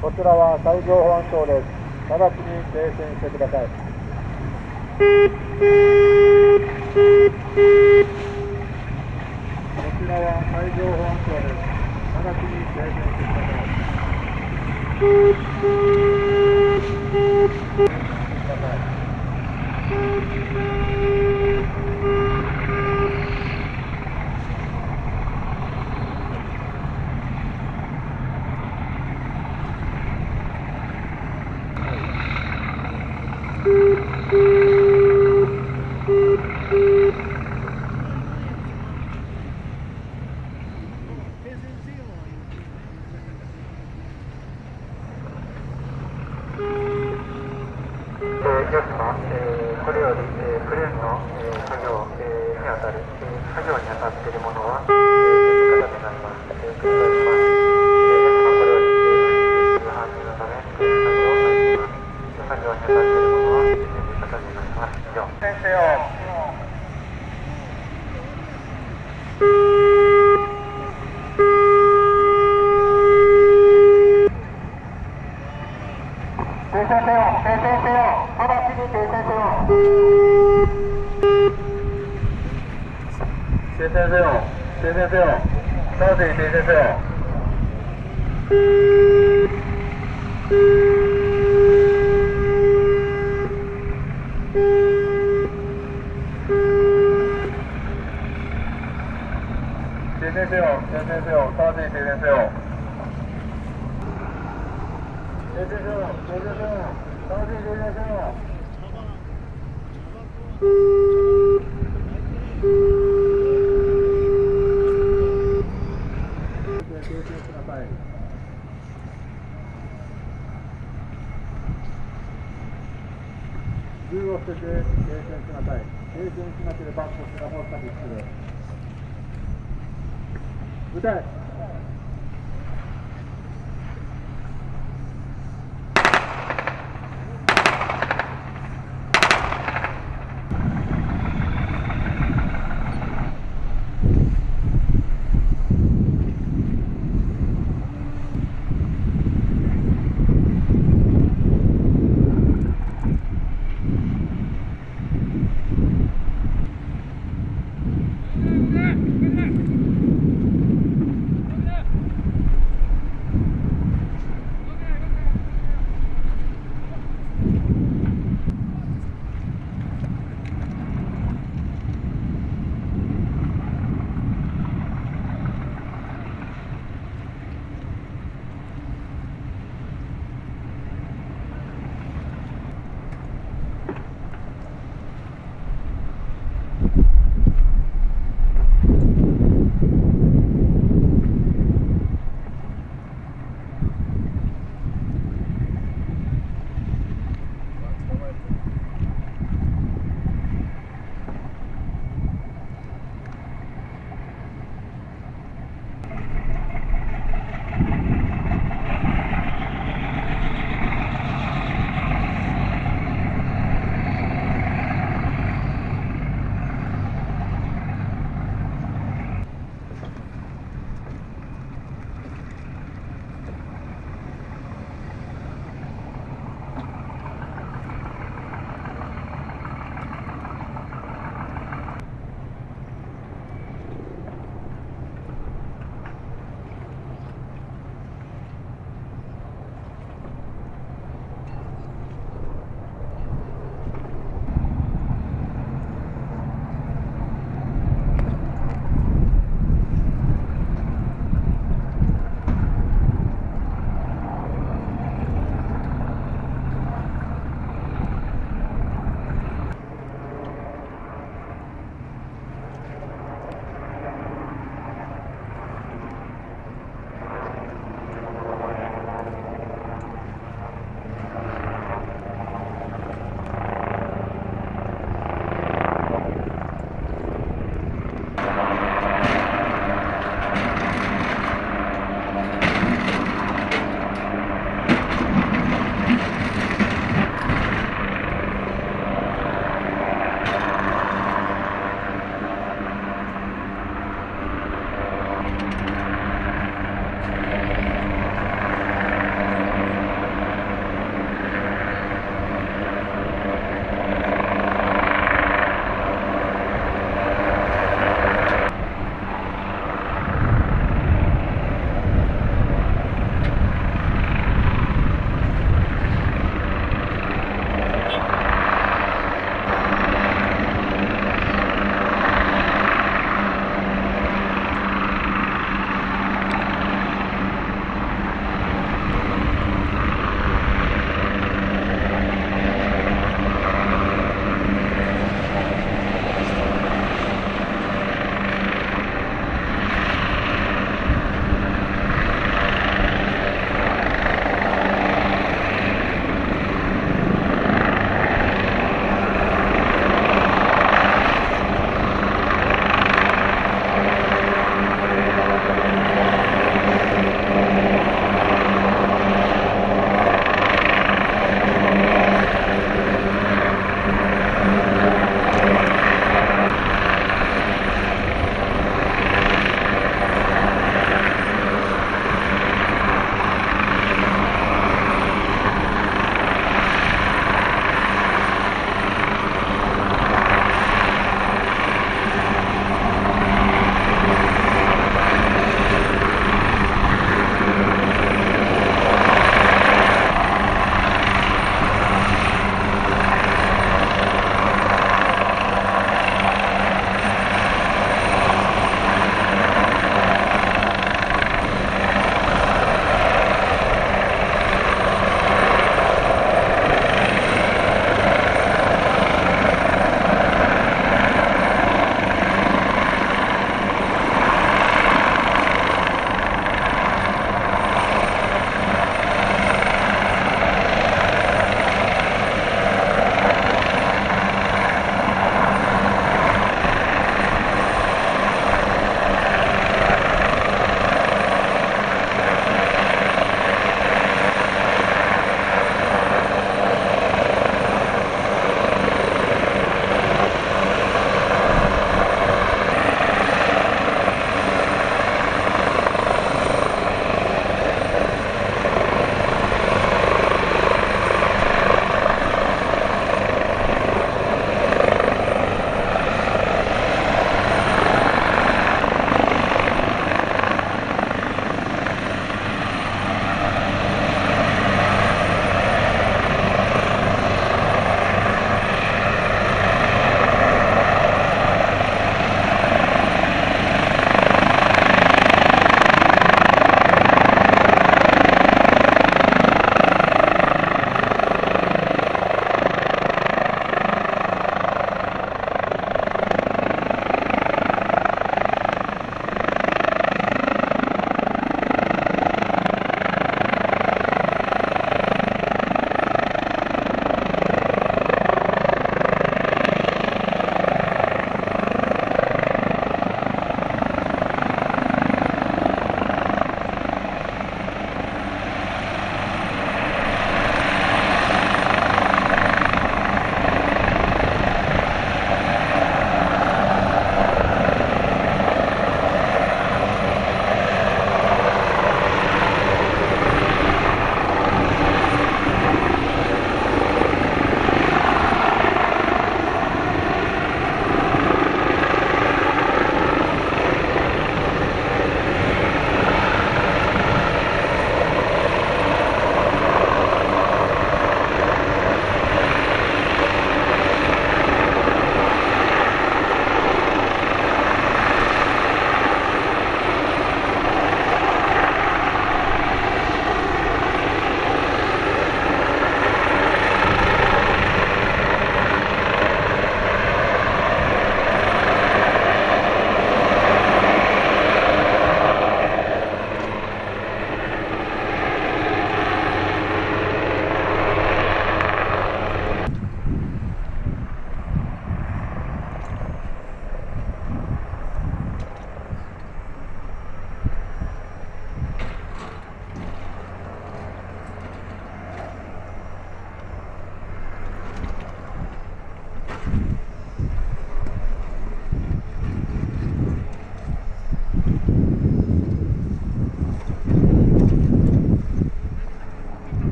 こちらは海上保安庁です。直ちに停戦してください。こちらは海上保安庁です。直ちに停戦してください。ください直ちに停車せよ停電せよ停電せよ直ちに停電せよ停電せよ停電せよ直ちに停電せよ停電ください銃を捨て停電しなさい。停電しなければこちらも作業する。舞台。